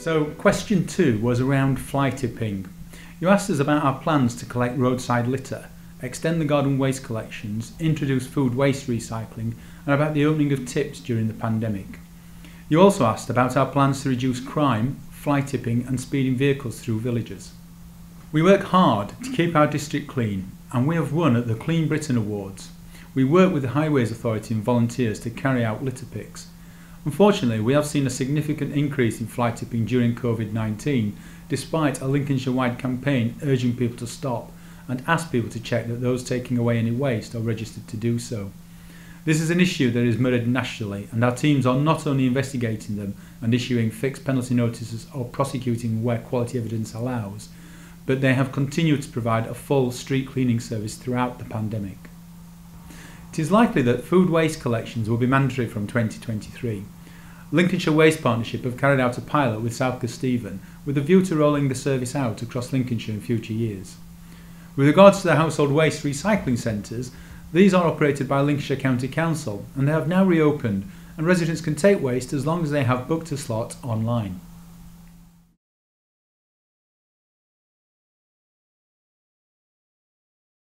So, question two was around fly tipping. You asked us about our plans to collect roadside litter, extend the garden waste collections, introduce food waste recycling, and about the opening of tips during the pandemic. You also asked about our plans to reduce crime, fly tipping, and speeding vehicles through villages. We work hard to keep our district clean, and we have won at the Clean Britain Awards. We work with the Highways Authority and volunteers to carry out litter picks. Unfortunately, we have seen a significant increase in fly tipping during COVID 19, despite a Lincolnshire wide campaign urging people to stop and ask people to check that those taking away any waste are registered to do so. This is an issue that is mirrored nationally, and our teams are not only investigating them and issuing fixed penalty notices or prosecuting where quality evidence allows, but they have continued to provide a full street cleaning service throughout the pandemic. Is likely that food waste collections will be mandatory from 2023. Lincolnshire Waste Partnership have carried out a pilot with South Kesteven with a view to rolling the service out across Lincolnshire in future years. With regards to the household waste recycling centres, these are operated by Lincolnshire County Council and they have now reopened and residents can take waste as long as they have booked a slot online.